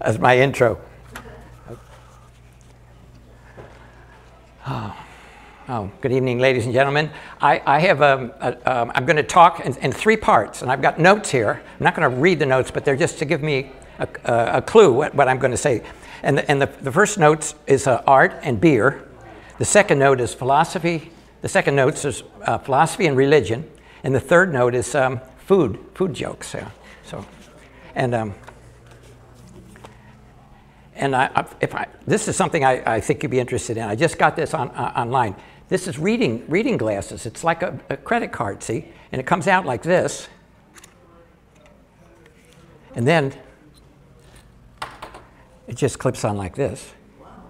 As my intro. Oh. oh. good evening, ladies and gentlemen. I, I have, um, a, um, I'm going to talk in, in, three parts, and I've got notes here. I'm not going to read the notes, but they're just to give me a, a, a clue what, what, I'm going to say. And the, and the, the first note is uh, art and beer. The second note is philosophy. The second note is uh, philosophy and religion. And the third note is um, food, food jokes. Yeah. So, and um, and I, if I, this is something I, I, think you'd be interested in. I just got this on, uh, online. This is reading, reading glasses. It's like a, a credit card, see? And it comes out like this. And then it just clips on like this.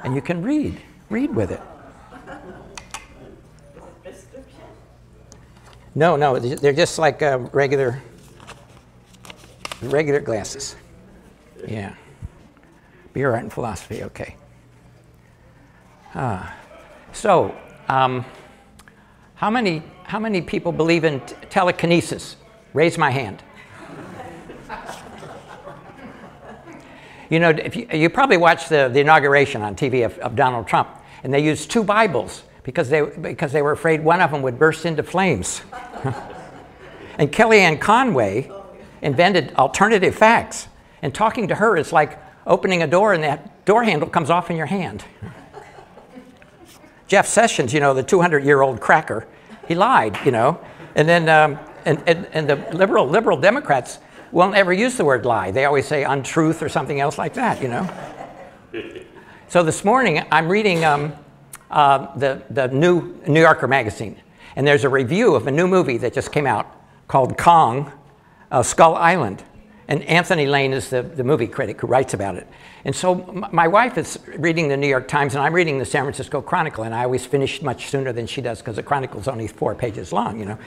And you can read, read with it. No, no, they're just like uh, regular, regular glasses. Yeah. Beer, art, and philosophy, okay. Uh, so, um, how, many, how many people believe in telekinesis? Raise my hand. you know, if you, you probably watched the, the inauguration on TV of, of Donald Trump, and they used two Bibles because they, because they were afraid one of them would burst into flames. and Kellyanne Conway invented alternative facts. And talking to her is like opening a door and that door handle comes off in your hand. Jeff Sessions, you know, the 200 year old cracker, he lied, you know. And then, um, and, and, and the liberal, liberal Democrats won't ever use the word lie. They always say untruth or something else like that, you know. so this morning, I'm reading um, uh, the, the new New Yorker magazine, and there's a review of a new movie that just came out called Kong, uh, Skull Island. And Anthony Lane is the, the movie critic who writes about it. And so my wife is reading the New York Times, and I'm reading the San Francisco Chronicle, and I always finish much sooner than she does because the Chronicle is only four pages long, you know.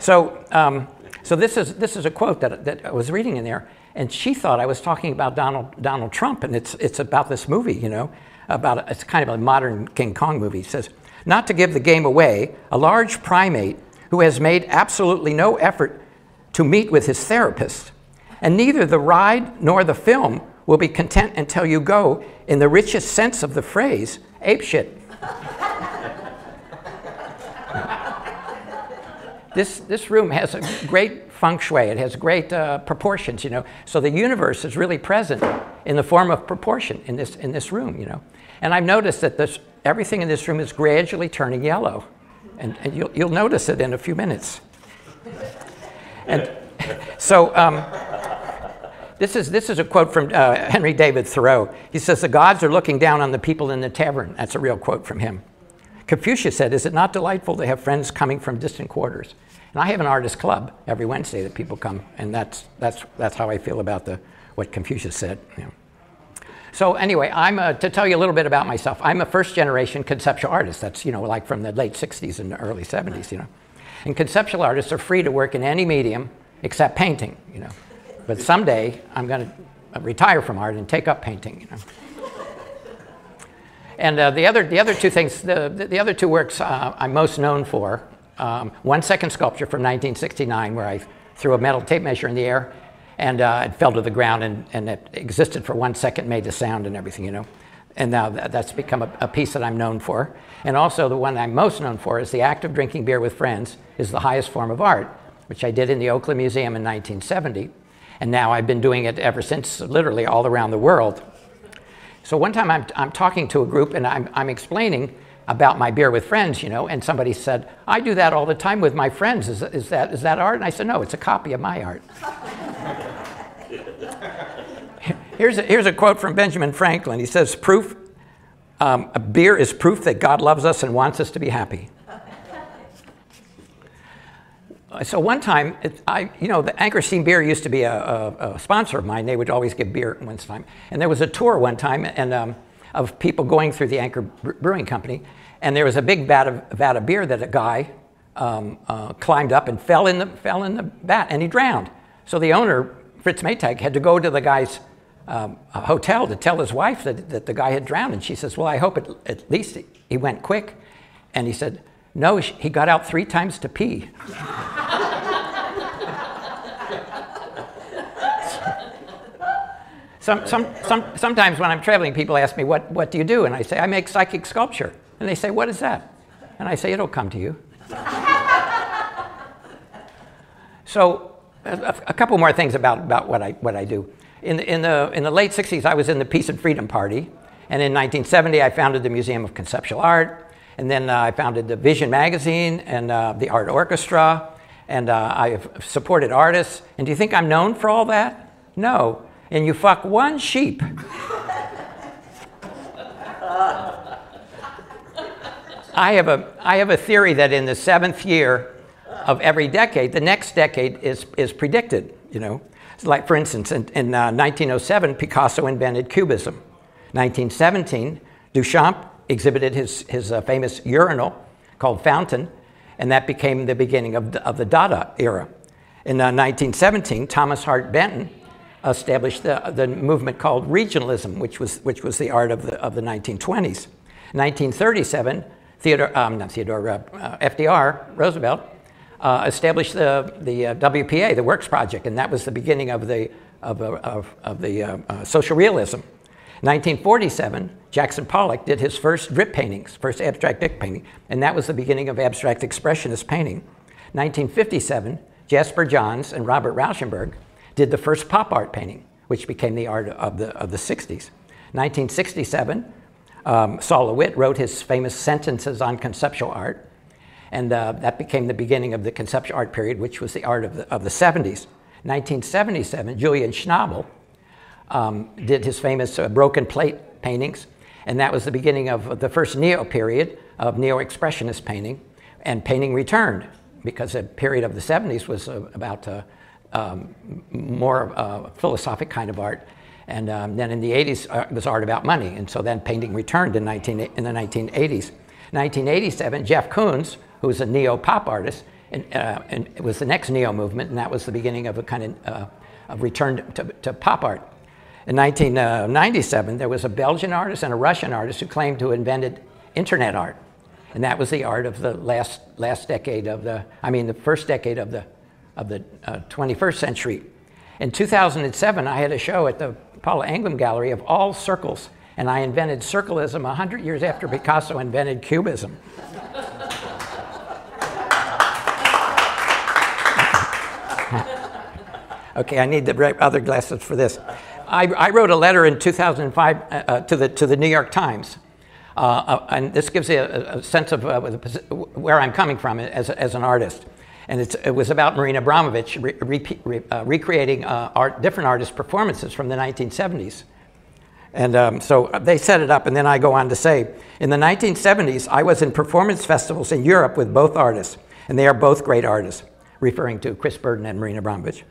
So, um, so this, is, this is a quote that, that I was reading in there, and she thought I was talking about Donald, Donald Trump, and it's, it's about this movie, you know, about it's kind of a modern King Kong movie. It says, not to give the game away, a large primate who has made absolutely no effort to meet with his therapist and neither the ride nor the film will be content until you go, in the richest sense of the phrase, apeshit. this, this room has a great feng shui. It has great uh, proportions, you know. So the universe is really present in the form of proportion in this, in this room, you know. And I've noticed that this, everything in this room is gradually turning yellow. And, and you'll, you'll notice it in a few minutes. And so, um, this is, this is a quote from uh, Henry David Thoreau. He says, The gods are looking down on the people in the tavern. That's a real quote from him. Confucius said, Is it not delightful to have friends coming from distant quarters? And I have an artist club every Wednesday that people come, and that's, that's, that's how I feel about the, what Confucius said. So anyway, I'm a, to tell you a little bit about myself. I'm a first generation conceptual artist. That's you know like from the late 60s and early 70s. You know, and conceptual artists are free to work in any medium except painting. You know, but someday I'm going to retire from art and take up painting. You know. and uh, the, other, the other two things, the, the, the other two works uh, I'm most known for, um, one second sculpture from 1969 where I threw a metal tape measure in the air and uh, it fell to the ground and, and it existed for one second, made the sound and everything, you know. And now that's become a, a, piece that I'm known for. And also the one I'm most known for is the act of drinking beer with friends is the highest form of art, which I did in the Oakland Museum in 1970. And now I've been doing it ever since, literally all around the world. So one time I'm, I'm talking to a group and I'm, I'm explaining about my beer with friends, you know, and somebody said, I do that all the time with my friends. Is, is, that, is that art? And I said, no, it's a copy of my art. here's, a, here's a quote from Benjamin Franklin. He says, proof, um, a beer is proof that God loves us and wants us to be happy so one time, it, I, you know, the Anchor Steam Beer used to be a, a, a, sponsor of mine. They would always give beer one time. And there was a tour one time and, um, of people going through the Anchor Brewing Company. And there was a big vat of, vat of beer that a guy um, uh, climbed up and fell in, the, fell in the vat and he drowned. So the owner, Fritz Maytag, had to go to the guy's um, hotel to tell his wife that, that the guy had drowned. And she says, Well, I hope it, at least he went quick. And he said, no, he got out three times to pee. some, some, some, sometimes when I'm traveling, people ask me, what, what do you do? And I say, I make psychic sculpture. And they say, what is that? And I say, it'll come to you. so a, a, couple more things about, about what, I, what I do. In the, in, the, in the late 60s, I was in the Peace and Freedom Party. And in 1970, I founded the Museum of Conceptual Art. And then uh, I founded the Vision Magazine and uh, the Art Orchestra. And uh, I've supported artists. And do you think I'm known for all that? No. And you fuck one sheep. I have, a, I have a theory that in the seventh year of every decade, the next decade is, is predicted, you know. Like, for instance, in, in uh, 1907, Picasso invented Cubism. 1917, Duchamp exhibited his, his uh, famous urinal called Fountain, and that became the beginning of the, of the Dada era. In uh, 1917, Thomas Hart Benton established the, the movement called regionalism, which was, which was the art of the, of the 1920s. 1937, Theodore, um, not Theodore, uh, uh FDR, Roosevelt, uh, established the, the uh, WPA, the Works Project, and that was the beginning of the, of, of, of the uh, social realism. 1947, Jackson Pollock did his first drip paintings, first abstract dip painting, and that was the beginning of abstract expressionist painting. 1957, Jasper Johns and Robert Rauschenberg did the first pop art painting, which became the art of the, of the 60s. 1967, um, Sol LeWitt wrote his famous Sentences on Conceptual Art, and uh, that became the beginning of the conceptual art period, which was the art of the, of the 70s. 1977, Julian Schnabel um, did his famous uh, broken plate paintings, and that was the beginning of the first neo period of neo expressionist painting, and painting returned because the period of the 70s was uh, about uh, um, more philosophic kind of art. And um, then in the 80s, uh, it was art about money. And so then painting returned in, 19, in the 1980s. 1987, Jeff Koons, who was a neo-pop artist, and, uh, and, it was the next neo movement, and that was the beginning of a kind of, uh, return to, to, pop art. In 1997, there was a Belgian artist and a Russian artist who claimed to have invented internet art. And that was the art of the last, last decade of the, I mean, the first decade of the, of the uh, 21st century. In 2007, I had a show at the Paula Anglim Gallery of all circles, and I invented circleism 100 years after Picasso invented cubism. Okay, I need the other glasses for this. I, I wrote a letter in 2005 uh, uh, to, the, to the New York Times. Uh, uh and this gives you a, a sense of uh, where I'm coming from as, as an artist and it was about Marina Abramović re, re, re, uh, recreating art, different artists' performances from the 1970s. And um, so they set it up, and then I go on to say, in the 1970s, I was in performance festivals in Europe with both artists, and they are both great artists, referring to Chris Burden and Marina Abramović.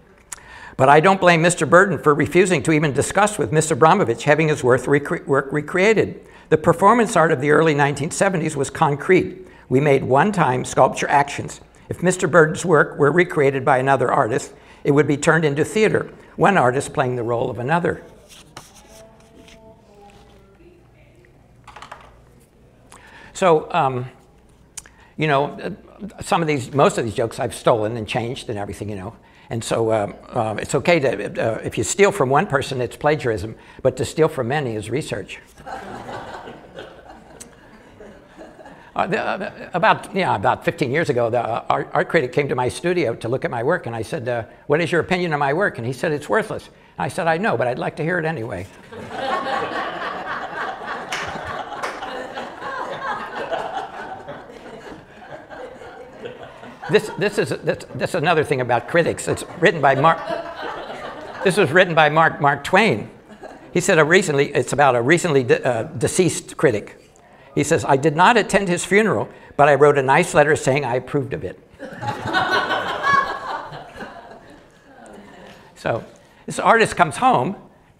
But I don't blame Mr. Burden for refusing to even discuss with Mr. Abramović having his work, recre work recreated. The performance art of the early 1970s was concrete. We made one-time sculpture actions. If Mr. Burden's work were recreated by another artist, it would be turned into theater, one artist playing the role of another. So, um, you know, some of these, most of these jokes I've stolen and changed and everything, you know. And so uh, it's okay to, uh, if you steal from one person, it's plagiarism, but to steal from many is research. Uh, the, uh, about, yeah, about 15 years ago, the uh, art, art, critic came to my studio to look at my work, and I said, what is your opinion of my work? And he said, it's worthless. And I said, I know, but I'd like to hear it anyway. This, this, is, this, this is another thing about critics. It's written by Mark, this was written by Mark, Mark Twain. He said a recently, it's about a recently de uh, deceased critic. He says, I did not attend his funeral, but I wrote a nice letter saying I approved of it. so this artist comes home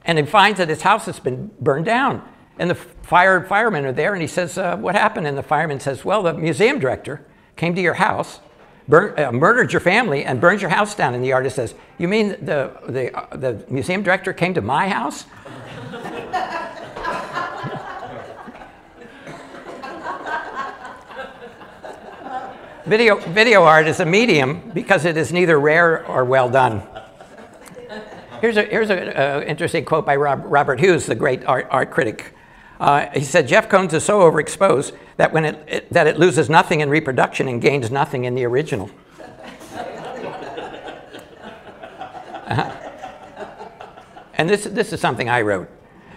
and he finds that his house has been burned down. And the fire, firemen are there, and he says, uh, What happened? And the fireman says, Well, the museum director came to your house, burn, uh, murdered your family, and burned your house down. And the artist says, You mean the, the, uh, the museum director came to my house? Video, video art is a medium because it is neither rare or well done. Here's an here's a, uh, interesting quote by Rob, Robert Hughes, the great art, art critic. Uh, he said, Jeff Koons is so overexposed that, when it, it, that it loses nothing in reproduction and gains nothing in the original. uh-huh. And this, this is something I wrote.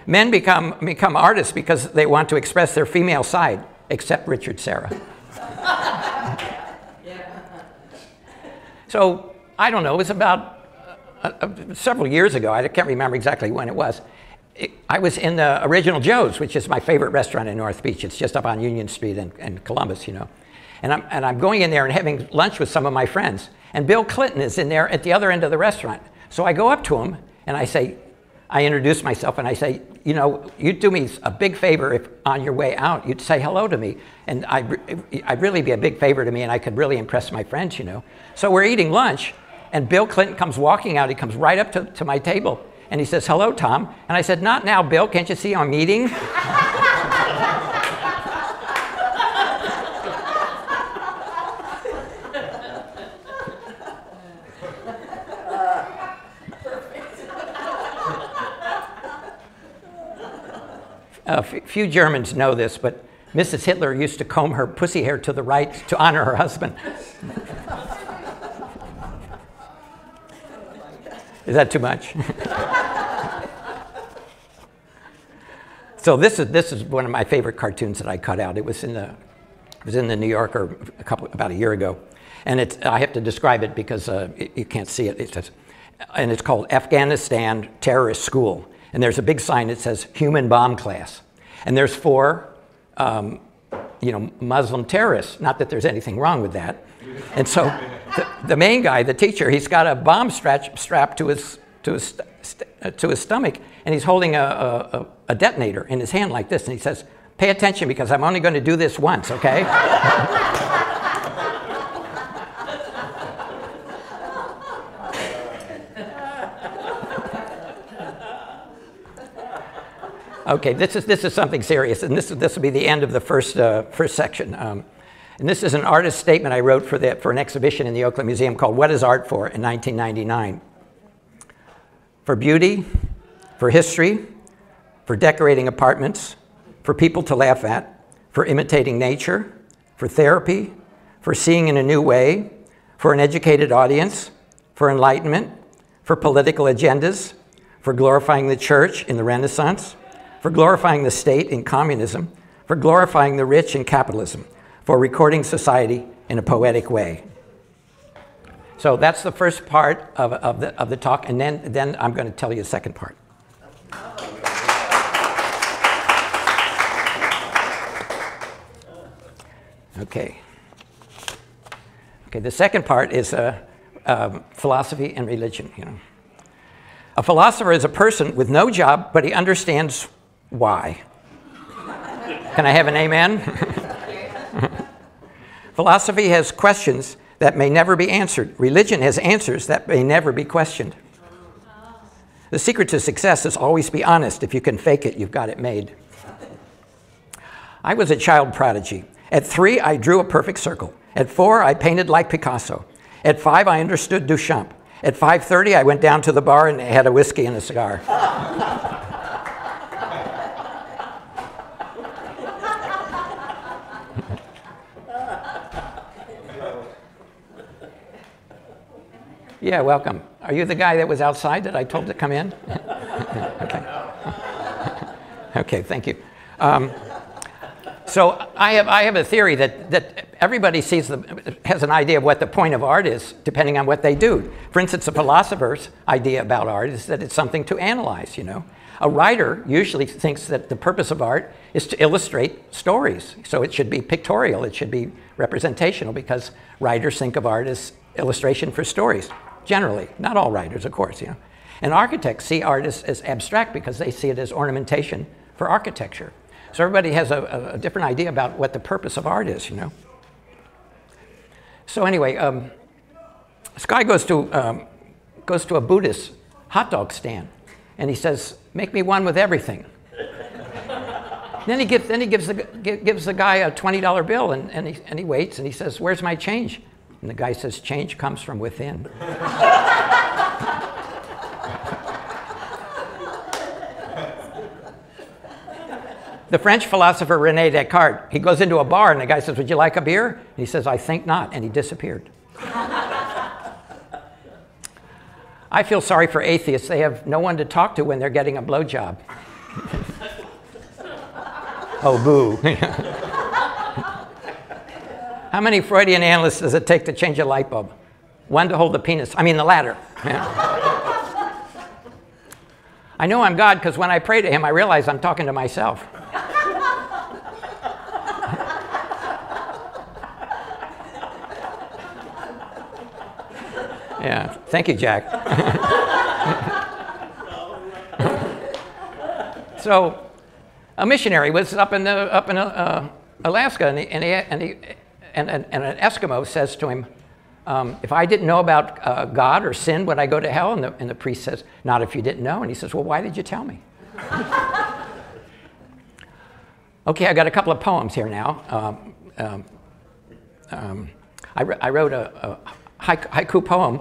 Men become, become artists because they want to express their female side, except Richard Serra. so, I don't know, it was about uh, uh, several years ago, I can't remember exactly when it was. I was in the original Joe's, which is my favorite restaurant in North Beach. It's just up on Union Street in, in Columbus, you know. And I'm, and I'm going in there and having lunch with some of my friends. And Bill Clinton is in there at the other end of the restaurant. So I go up to him and I say, I introduce myself and I say, you know, you'd do me a big favor if on your way out you'd say hello to me. And I'd, I'd really be a big favor to me and I could really impress my friends, you know. So we're eating lunch and Bill Clinton comes walking out. He comes right up to, to my table and he says, Hello, Tom. And I said, Not now, Bill. Can't you see I'm eating? A few Germans know this, but Mrs. Hitler used to comb her pussy hair to the right to honor her husband. Is that too much? so this is this is one of my favorite cartoons that I cut out. It was in the was in the New Yorker a couple about a year ago, and it's I have to describe it because uh, it, you can't see it. It says, and it's called Afghanistan Terrorist School, and there's a big sign that says Human Bomb Class, and there's four. Um, you know, Muslim terrorists. Not that there's anything wrong with that. And so the, the main guy, the teacher, he's got a bomb strapped to his, to his, st- to his stomach, and he's holding a, a, a detonator in his hand like this, and he says, Pay attention because I'm only going to do this once, okay? okay, this is, this is something serious, and this, this will be the end of the first, uh, first section. Um, and this is an artist statement I wrote for, the, for an exhibition in the Oakland Museum called What is Art For in 1999. For beauty, for history, for decorating apartments, for people to laugh at, for imitating nature, for therapy, for seeing in a new way, for an educated audience, for enlightenment, for political agendas, for glorifying the church in the Renaissance, for glorifying the state in communism, for glorifying the rich in capitalism, for recording society in a poetic way. So that's the first part of, of, the, of the talk, and then, then I'm going to tell you the second part. Okay. Okay, the second part is uh, uh, philosophy and religion. You know. A philosopher is a person with no job, but he understands why. Can I have an amen? Philosophy has questions that may never be answered. Religion has answers that may never be questioned. The secret to success is always be honest. If you can fake it, you've got it made. I was a child prodigy. At three, I drew a perfect circle. At four, I painted like Picasso. At five, I understood Duchamp. At 5:30, I went down to the bar and had a whiskey and a cigar. Yeah, welcome. Are you the guy that was outside that I told to come in? okay. okay, thank you. Um, so I have, I have a theory that, that everybody sees the, has an idea of what the point of art is, depending on what they do. For instance, a philosopher's idea about art is that it's something to analyze, you know. A writer usually thinks that the purpose of art is to illustrate stories. So it should be pictorial, it should be representational, because writers think of art as illustration for stories generally, not all writers, of course, you know. And architects see art as, as abstract because they see it as ornamentation for architecture. So everybody has a, a, different idea about what the purpose of art is, you know. So anyway, um, this guy goes to, um, goes to a Buddhist hot dog stand, and he says, make me one with everything. then he, gives, then he gives, the, gives the guy a $20 bill, and, and, he, and he waits, and he says, where's my change? And the guy says, Change comes from within. the French philosopher Rene Descartes, he goes into a bar and the guy says, Would you like a beer? And he says, I think not. And he disappeared. I feel sorry for atheists. They have no one to talk to when they're getting a blowjob. oh, boo. How many Freudian analysts does it take to change a light bulb? One to hold the penis, I mean the ladder. I know I'm God because when I pray to Him, I realize I'm talking to myself. Yeah, thank you, Jack. so, a missionary was up in, the, up in uh, Alaska, and, he, and, he, and, he, and, and, and, an Eskimo says to him, um, If I didn't know about uh, God or sin, would I go to hell? And the, and the priest says, Not if you didn't know. And he says, Well, why did you tell me? okay, I got a couple of poems here now. Um, um, um I, I, wrote a, a haiku poem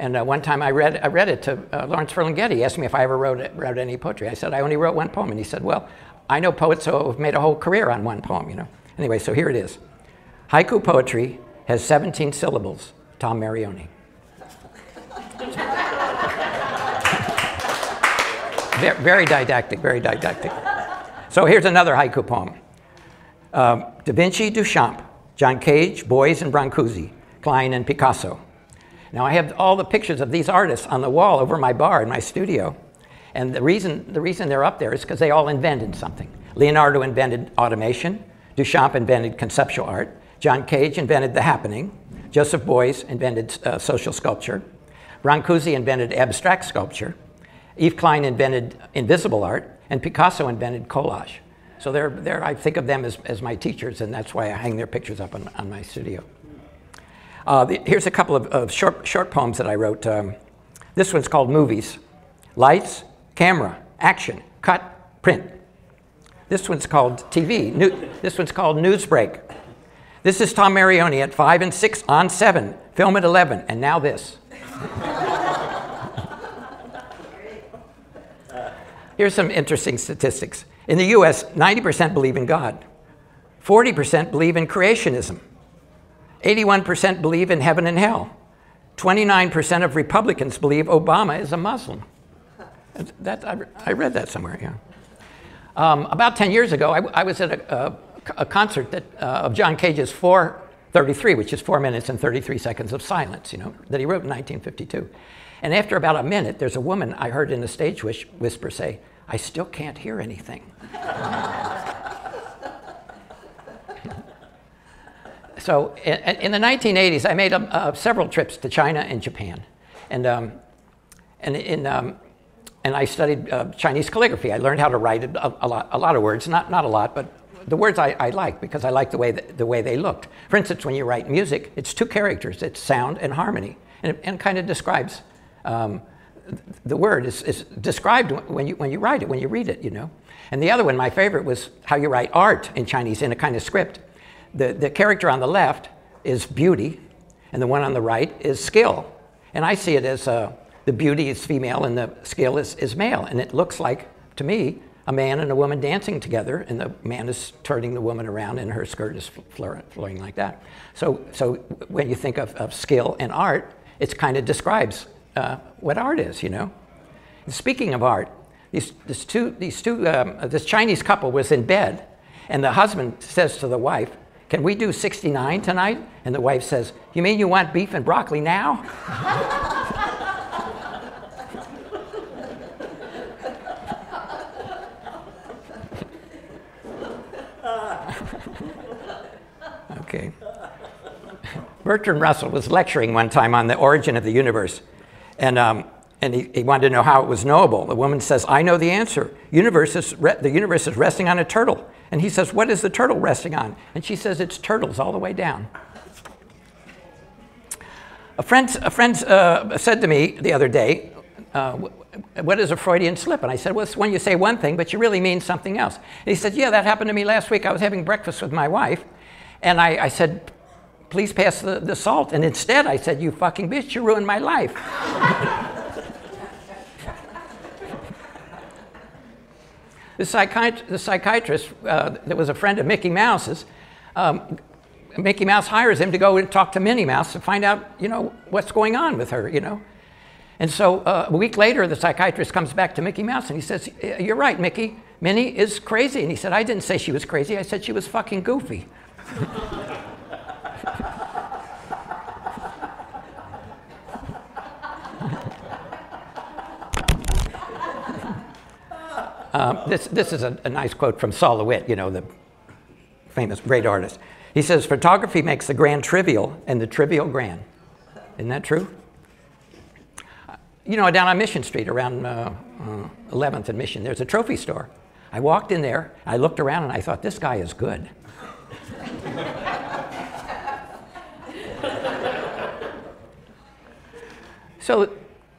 and uh, one time I read, I read it to uh, Lawrence Ferlinghetti. He asked me if I ever wrote, wrote any poetry. I said, I only wrote one poem. And he said, Well, I know poets who have made a whole career on one poem, you know. Anyway, so here it is. Haiku poetry has 17 syllables. Tom Marioni. very didactic, very didactic. So here's another haiku poem. Um, da Vinci, Duchamp, John Cage, Beuys, and Brancusi, Klein, and Picasso. Now, I have all the pictures of these artists on the wall over my bar in my studio. And the reason, the reason they're up there is because they all invented something. Leonardo invented automation, Duchamp invented conceptual art, John Cage invented the happening, Joseph Beuys invented uh, social sculpture, Brancusi invented abstract sculpture, Yves Klein invented invisible art, and Picasso invented collage. So they're, they're, I think of them as, as my teachers, and that's why I hang their pictures up on, on my studio. Uh, the, here's a couple of, of, short, short poems that I wrote. Um, this one's called Movies Lights, Camera, Action, Cut, Print. This one's called TV. New, this one's called Newsbreak. This is Tom Marioni at 5 and 6 on 7, film at 11, and now this. Here's some interesting statistics. In the US, 90% believe in God, 40% believe in creationism. 81% believe in heaven and hell. 29% of Republicans believe Obama is a Muslim. That, I, I read that somewhere, yeah. Um, about 10 years ago, I, I was at a, a, a concert that, uh, of John Cage's 433, which is 4 minutes and 33 seconds of silence, you know, that he wrote in 1952. And after about a minute, there's a woman I heard in the stage whisper say, I still can't hear anything. so in, in, the 1980s, I made uh, several trips to China and Japan. And, um, and, in, um, and I studied uh, Chinese calligraphy. I learned how to write a, a, lot, a lot of words, not, not a lot, but the words I, I like because I like the way, that, the way they looked. For instance, when you write music, it's two characters, it's sound and harmony. And it and kind of describes, um, the word is, is described when you, when you write it, when you read it, you know. And the other one, my favorite, was how you write art in Chinese in a kind of script the, the character on the left is beauty, and the one on the right is skill. And I see it as uh, the beauty is female and the skill is, is male. And it looks like, to me, a man and a woman dancing together, and the man is turning the woman around, and her skirt is flowing like that. So, so when you think of, of skill and art, it kind of describes uh, what art is, you know. And speaking of art, these, two, these two um, this Chinese couple was in bed, and the husband says to the wife, can we do 69 tonight? And the wife says, You mean you want beef and broccoli now? okay. Bertrand Russell was lecturing one time on the origin of the universe. And, um, and he, he, wanted to know how it was knowable. The woman says, I know the answer. Universe is the universe is resting on a turtle. And he says, What is the turtle resting on? And she says, It's turtles all the way down. A friend, a friend uh, said to me the other day, uh, What is a Freudian slip? And I said, Well, it's when you say one thing, but you really mean something else. And he said, Yeah, that happened to me last week. I was having breakfast with my wife, and I, I said, Please pass the, the salt. And instead, I said, You fucking bitch, you ruined my life. the, psychiat- the psychiatrist uh, that was a friend of Mickey Mouse's, um, Mickey Mouse hires him to go and talk to Minnie Mouse to find out, you know, what's going on with her, you know. And so uh, a week later, the psychiatrist comes back to Mickey Mouse and he says, You're right, Mickey. Minnie is crazy. And he said, I didn't say she was crazy. I said she was fucking goofy. um, this, this is a, a, nice quote from Sol LeWitt, you know, the famous great artist. He says, Photography makes the grand trivial and the trivial grand. Isn't that true? You know, down on Mission Street around uh, uh, 11th and Mission, there's a trophy store. I walked in there, I looked around, and I thought, this guy is good. so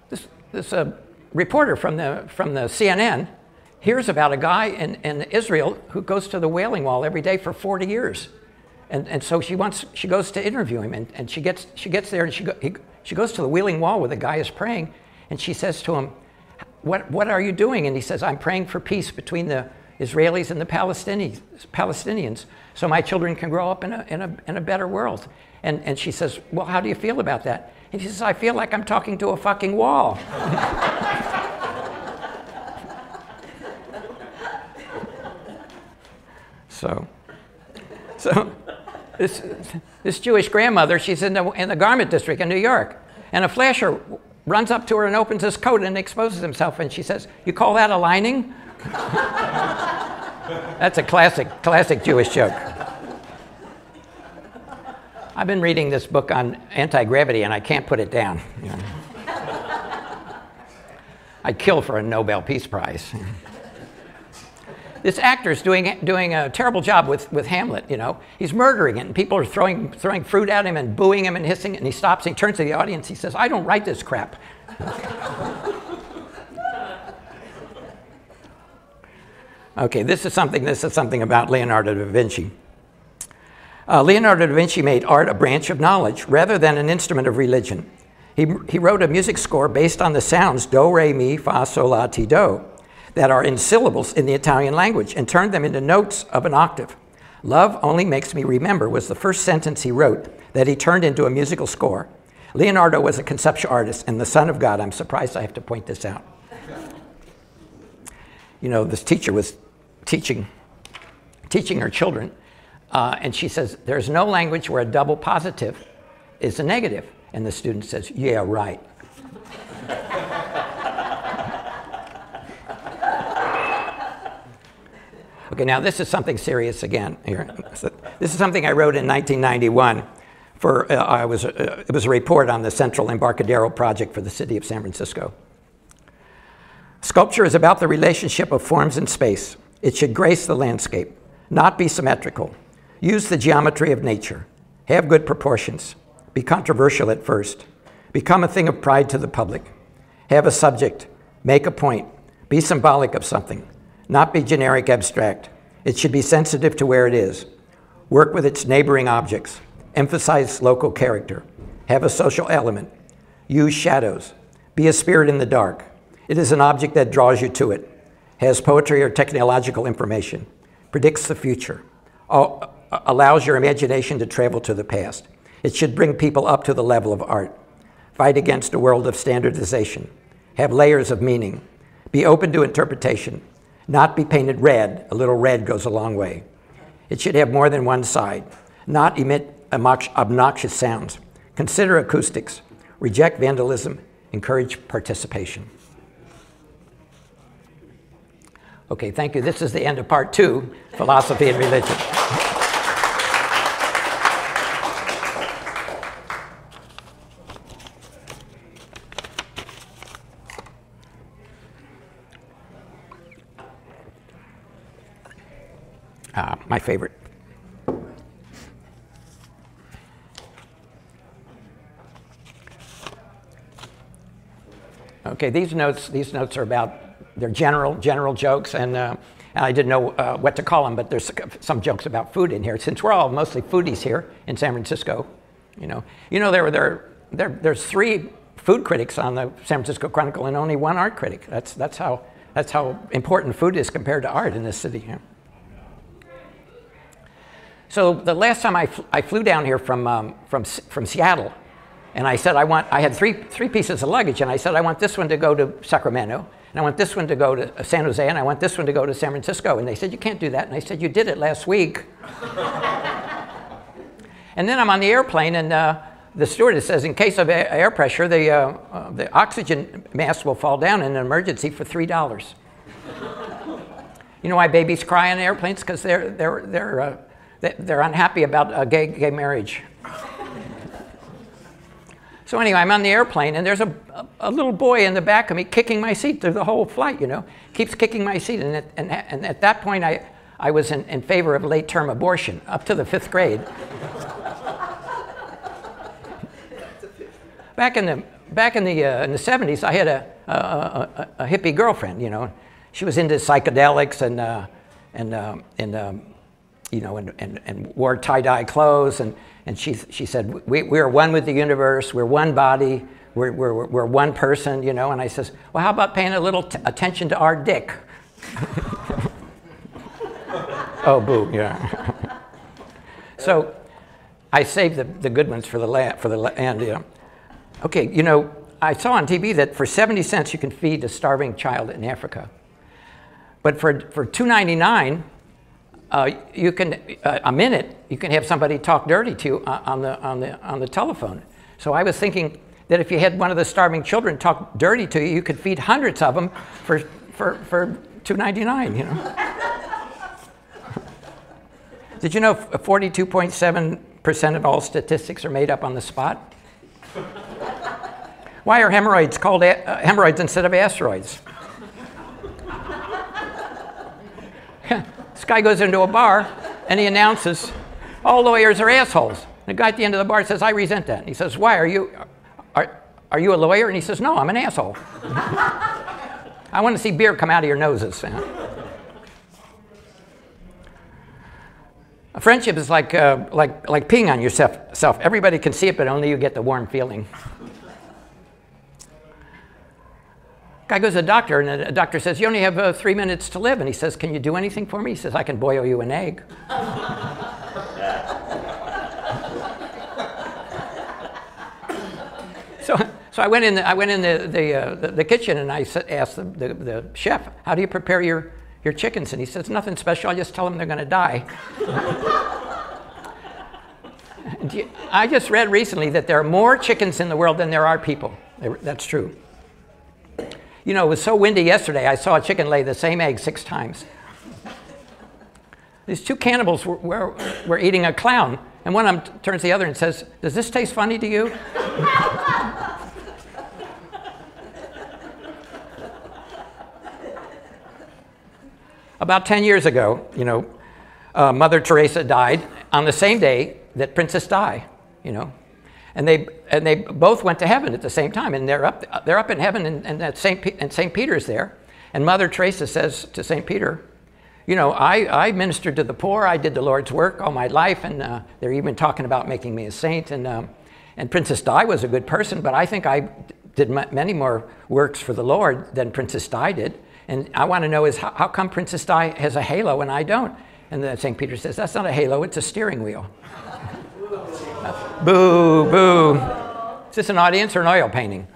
this, this uh, reporter from the, from the CNN hears about a guy in, in Israel who goes to the Wailing Wall every day for 40 years. And, and so she, wants, she goes to interview him, and, and she, gets, she gets there, and she, go, he, she goes to the Wailing Wall where the guy is praying, and she says to him, what, what are you doing? And he says, I'm praying for peace between the Israelis and the Palestinians, Palestinians so my children can grow up in a, in a, in a better world. And, and she says, Well, how do you feel about that? And he says, I feel like I'm talking to a fucking wall. so, so this, this Jewish grandmother, she's in the, in the garment district in New York, and a flasher runs up to her and opens his coat and exposes himself. And she says, You call that a lining? That's a classic, classic Jewish joke. I've been reading this book on anti gravity and I can't put it down. You know. I'd kill for a Nobel Peace Prize. this actor's doing, doing a terrible job with, with Hamlet, you know. He's murdering it, and people are throwing, throwing fruit at him and booing him and hissing, and he stops, and he turns to the audience, he says, I don't write this crap. okay, this is something, this is something about Leonardo da Vinci. Uh, Leonardo da Vinci made art a branch of knowledge rather than an instrument of religion. He, he wrote a music score based on the sounds do, re, mi, fa, sol, la, ti, do that are in syllables in the Italian language and turned them into notes of an octave. Love only makes me remember was the first sentence he wrote that he turned into a musical score. Leonardo was a conceptual artist and the son of God. I'm surprised I have to point this out. You know, this teacher was teaching, teaching her children, uh, and she says, There's no language where a double positive is a negative. And the student says, Yeah, right. Okay, now this is something serious again. Here. This is something I wrote in 1991. For uh, I was uh, it was a report on the Central Embarcadero project for the city of San Francisco. Sculpture is about the relationship of forms in space. It should grace the landscape, not be symmetrical. Use the geometry of nature. Have good proportions. Be controversial at first. Become a thing of pride to the public. Have a subject. Make a point. Be symbolic of something not be generic abstract. It should be sensitive to where it is. Work with its neighboring objects. Emphasize local character. Have a social element. Use shadows. Be a spirit in the dark. It is an object that draws you to it. Has poetry or technological information. Predicts the future. Allows your imagination to travel to the past. It should bring people up to the level of art. Fight against a world of standardization. Have layers of meaning. Be open to interpretation not be painted red. A little red goes a long way. It should have more than one side. Not emit obnoxious sounds. Consider acoustics. Reject vandalism. Encourage participation. Okay, thank you. This is the end of part two philosophy and religion. uh, my favorite. Okay, these notes, these notes are about, they're general, general jokes, and, uh, and I didn't know uh, what to call them, but there's some jokes about food in here. Since we're all mostly foodies here in San Francisco, you know, you know there, were there, there, there's three food critics on the San Francisco Chronicle and only one art critic. That's, that's how That's how important food is compared to art in this city. So the last time I, fl I flew down here from, um, from, from Seattle, and I said I want, I had three, three pieces of luggage, and I said I want this one to go to Sacramento, and I want this one to go to uh, San Jose, and I want this one to go to San Francisco. And they said, you can't do that. And I said, you did it last week. and then I'm on the airplane, and uh, the stewardess says, in case of air pressure, the, uh, uh, the oxygen mask will fall down in an emergency for $3. you know why babies cry on airplanes? Because they're, they're, they're, uh, they're unhappy about a gay, gay marriage. So anyway, I'm on the airplane, and there's a, a, little boy in the back of me kicking my seat through the whole flight, you know, keeps kicking my seat. And at, and, and at that point, I, I was in, in favor of late-term abortion up to the fifth grade. back in the, back in the, uh, in the 70s, I had a, a, a, a, hippie girlfriend, you know. She was into psychedelics and, uh, and, uh, and um, you know, and, and, and wore tie-dye clothes. And, and she, she said, we, we are one with the universe, we're one body, we're, we're, we're one person, you know. And I says, well, how about paying a little attention to our dick? oh, boo, yeah. so I saved the, the good ones for the, la- for the end, you know. Okay, you know, I saw on TV that for 70 cents you can feed a starving child in Africa. But for, for 2.99, uh, you can, uh, a minute, you can have somebody talk dirty to you uh, on, the, on, the, on the telephone. So I was thinking that if you had one of the starving children talk dirty to you, you could feed hundreds of them for, for, for $2.99, you know. Did you know 42.7% of all statistics are made up on the spot? Why are hemorrhoids called uh, hemorrhoids instead of asteroids? This guy goes into a bar and he announces, all lawyers are assholes. The guy at the end of the bar says, I resent that. And he says, why? Are you, are, are you a lawyer? And he says, no, I'm an asshole. I want to see beer come out of your noses. A friendship is like, uh, like, like peeing on yourself. Everybody can see it, but only you get the warm feeling. Guy goes to the doctor, and the doctor says, You only have uh, three minutes to live. And he says, Can you do anything for me? He says, I can boil you an egg. so, so I went in the, I went in the, the, uh, the, the, kitchen and I asked the, the, the chef, How do you prepare your, your chickens? And he says, Nothing special. I just tell them they're going to die. I just read recently that there are more chickens in the world than there are people. That's true. You know, it was so windy yesterday, I saw a chicken lay the same egg six times. These two cannibals were, were, were eating a clown, and one of them turns to the other and says, Does this taste funny to you? About 10 years ago, you know, uh, Mother Teresa died on the same day that Princess Di, you know, and they, and they both went to heaven at the same time. And they're up, they're up in heaven, and, and, St. P- and St. Peter's there. And Mother Teresa says to St. Peter, You know, I, I ministered to the poor, I did the Lord's work all my life, and uh, they're even talking about making me a saint. And, um, and Princess Di was a good person, but I think I did many more works for the Lord than Princess Di did. And I want to know is how, how come Princess Di has a halo and I don't? And then St. Peter says, That's not a halo, it's a steering wheel. Boo, boo. Is this an audience or an oil painting?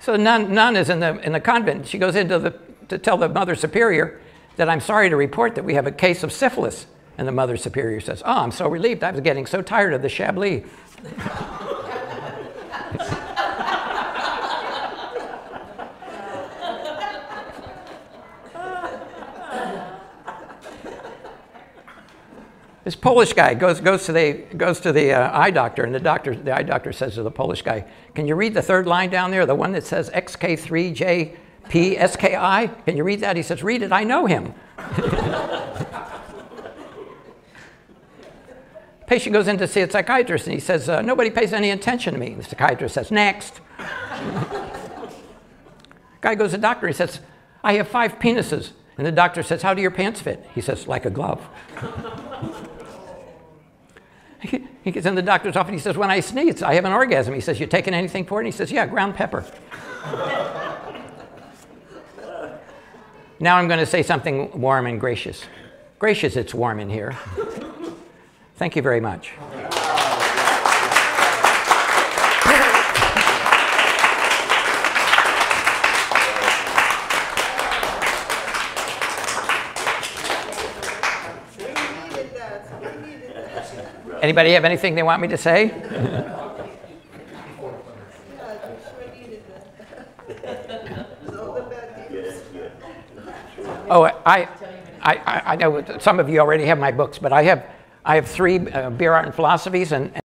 so nun, nun is in the, in the convent. She goes into the, to tell the Mother Superior that I'm sorry to report that we have a case of syphilis. And the Mother Superior says, Oh, I'm so relieved. I was getting so tired of the Chablis. This Polish guy goes, goes to the, goes to the uh, eye doctor, and the, doctor, the eye doctor says to the Polish guy, Can you read the third line down there, the one that says XK3JPSKI? Can you read that? He says, Read it, I know him. Patient goes in to see a psychiatrist and he says, uh, Nobody pays any attention to me. The psychiatrist says, Next. Guy goes to the doctor, he says, I have five penises. And the doctor says, How do your pants fit? He says, Like a glove. He gets in the doctor's office. And he says, when I sneeze, I have an orgasm. He says, you taking anything for it? And he says, yeah, ground pepper. now I'm going to say something warm and gracious. Gracious, it's warm in here. Thank you very much. Anybody have anything they want me to say? oh, I, I, I know some of you already have my books, but I have, I have three uh, beer art and philosophies, and,